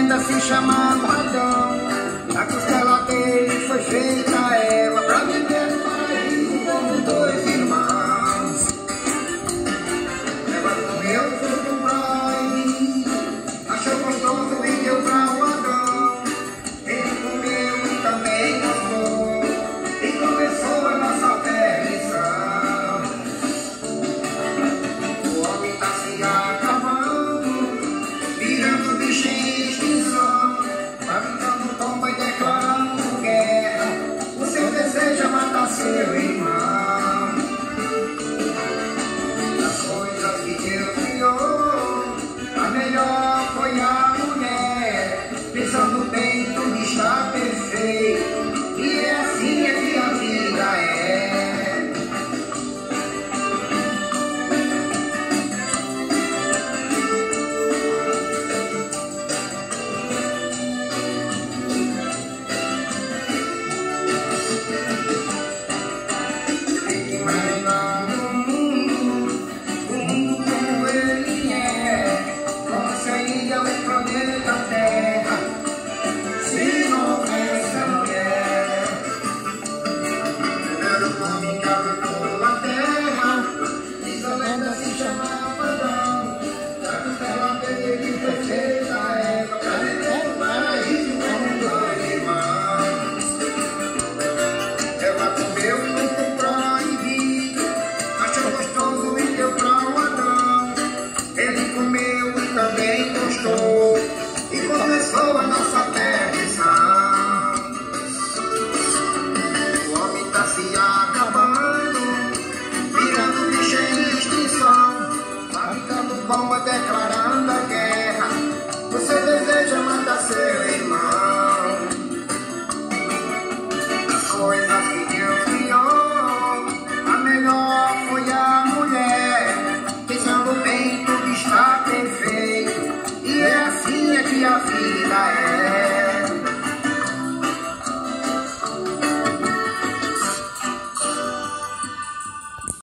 ainda se chamando Adão. Eli.